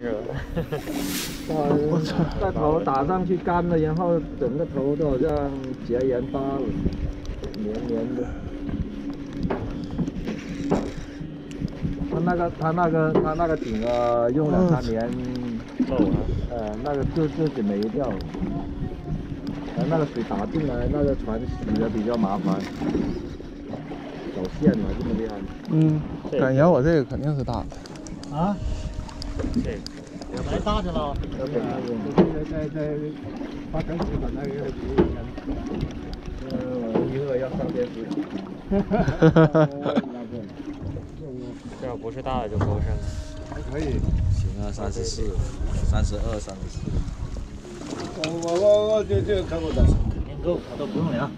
我操！把头打上去干了，然后整个头都好像结盐巴了，黏黏的。他那个他那个他那个顶啊，用两三年，呃，那个就自己没掉。呃，那个水打进来，那个船洗的比较麻烦，走线嘛，这么厉害。嗯，感觉我这个肯定是大的。啊？对，要买大的了。啊，现在在在发工资，把那个给一下。呃，一个要三。要不是大的就够了。还可以。行啊，三十四，三十二，三十四。我我我，这这个不着。肯够，他都不用量。